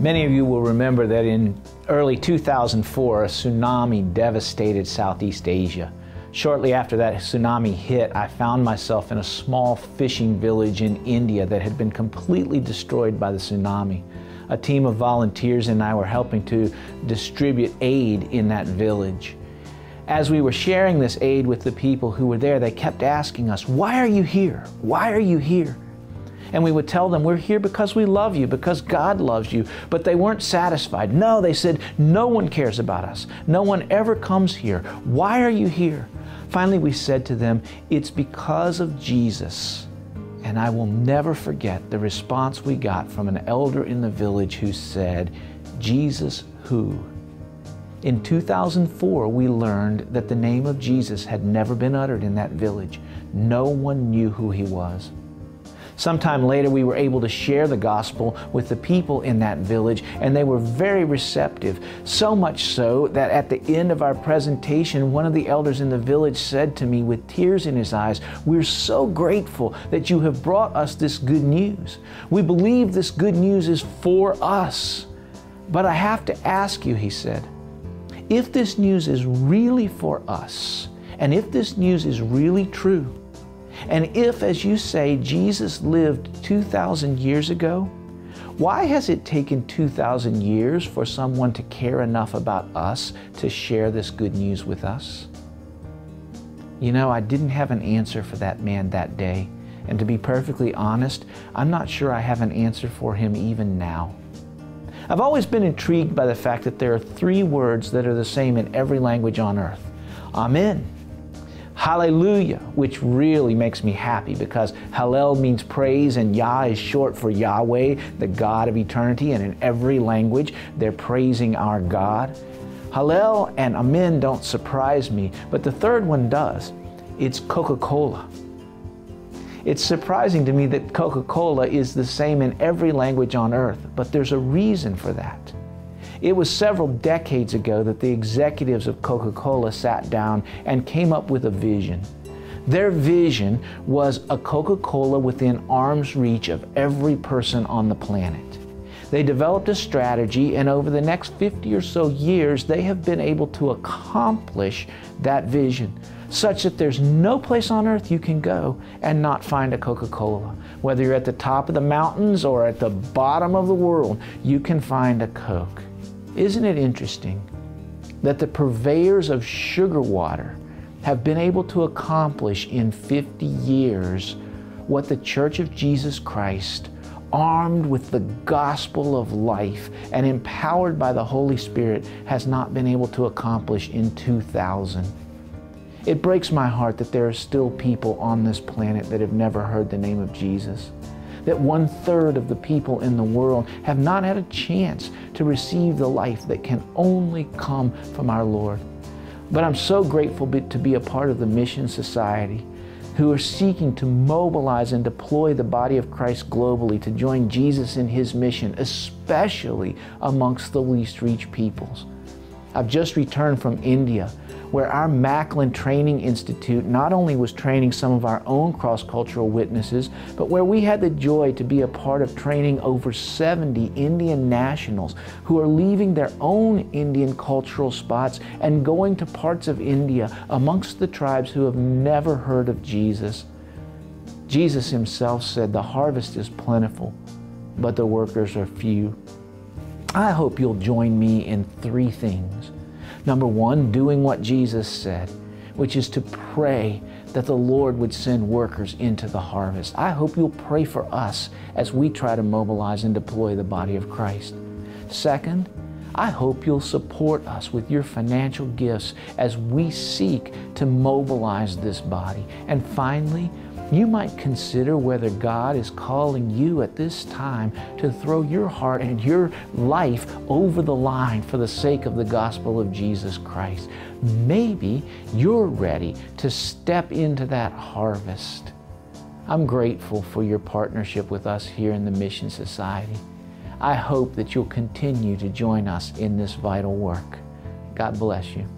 Many of you will remember that in early 2004, a tsunami devastated Southeast Asia. Shortly after that tsunami hit, I found myself in a small fishing village in India that had been completely destroyed by the tsunami. A team of volunteers and I were helping to distribute aid in that village. As we were sharing this aid with the people who were there, they kept asking us, Why are you here? Why are you here? And we would tell them, We're here because we love you, because God loves you. But they weren't satisfied. No, they said, No one cares about us. No one ever comes here. Why are you here? Finally, we said to them, It's because of Jesus. And I will never forget the response we got from an elder in the village who said, Jesus who? In 2004, we learned that the name of Jesus had never been uttered in that village. No one knew who he was. Sometime later, we were able to share the gospel with the people in that village, and they were very receptive. So much so that at the end of our presentation, one of the elders in the village said to me with tears in his eyes, We're so grateful that you have brought us this good news. We believe this good news is for us. But I have to ask you, he said, if this news is really for us, and if this news is really true, and if, as you say, Jesus lived 2,000 years ago, why has it taken 2,000 years for someone to care enough about us to share this good news with us? You know, I didn't have an answer for that man that day. And to be perfectly honest, I'm not sure I have an answer for him even now. I've always been intrigued by the fact that there are three words that are the same in every language on earth Amen, Hallelujah, which really makes me happy because Hallel means praise and Yah is short for Yahweh, the God of eternity, and in every language they're praising our God. Hallel and Amen don't surprise me, but the third one does. It's Coca Cola. It's surprising to me that Coca Cola is the same in every language on earth, but there's a reason for that. It was several decades ago that the executives of Coca Cola sat down and came up with a vision. Their vision was a Coca Cola within arm's reach of every person on the planet. They developed a strategy, and over the next 50 or so years, they have been able to accomplish that vision such that there's no place on earth you can go and not find a Coca Cola. Whether you're at the top of the mountains or at the bottom of the world, you can find a Coke. Isn't it interesting that the purveyors of sugar water have been able to accomplish in 50 years what the Church of Jesus Christ, armed with the gospel of life and empowered by the Holy Spirit, has not been able to accomplish in 2000? It breaks my heart that there are still people on this planet that have never heard the name of Jesus that one third of the people in the world have not had a chance to receive the life that can only come from our Lord. But I'm so grateful to be a part of the Mission Society who are seeking to mobilize and deploy the body of Christ globally to join Jesus in his mission, especially amongst the least reached peoples. I've just returned from India where our Macklin Training Institute not only was training some of our own cross cultural witnesses, but where we had the joy to be a part of training over 70 Indian nationals who are leaving their own Indian cultural spots and going to parts of India amongst the tribes who have never heard of Jesus. Jesus himself said, The harvest is plentiful, but the workers are few. I hope you'll join me in three things. Number one, doing what Jesus said, which is to pray that the Lord would send workers into the harvest. I hope you'll pray for us as we try to mobilize and deploy the body of Christ. Second, I hope you'll support us with your financial gifts as we seek to mobilize this body. And finally, you might consider whether God is calling you at this time to throw your heart and your life over the line for the sake of the gospel of Jesus Christ. Maybe you're ready to step into that harvest. I'm grateful for your partnership with us here in the Mission Society. I hope that you'll continue to join us in this vital work. God bless you.